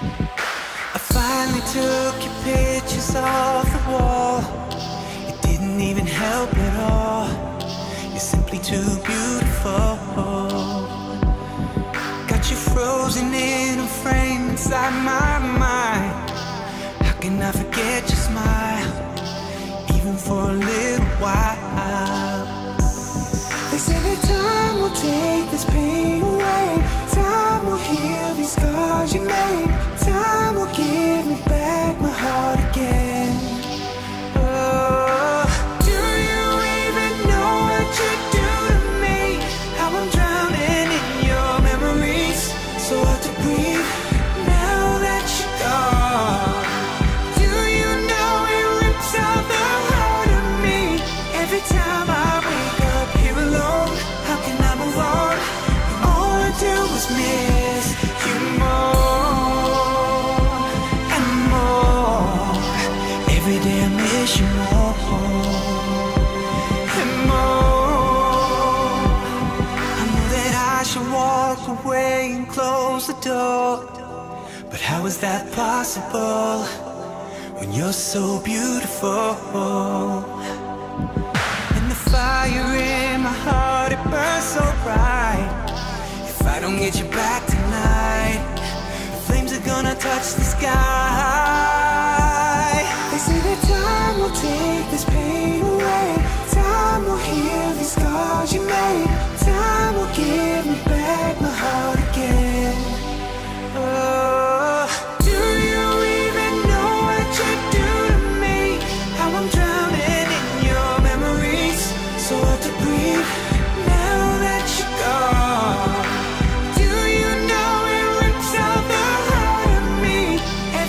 I finally took your pictures off the wall. It didn't even help at all. You're simply too beautiful. Got you frozen in a frame inside my mind. How can I forget your smile, even for a little while? They say that time will take this pain. And close the door. But how is that possible when you're so beautiful? And the fire in my heart, it burns so bright. If I don't get you back tonight, flames are gonna touch the sky.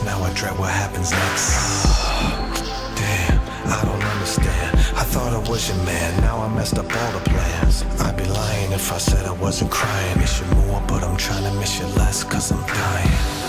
Now I dread what happens next. Damn, I don't understand. I thought I was your man. Now I messed up all the plans. I'd be lying if I said I wasn't crying. Miss you more, but I'm trying to miss you less, cause I'm dying.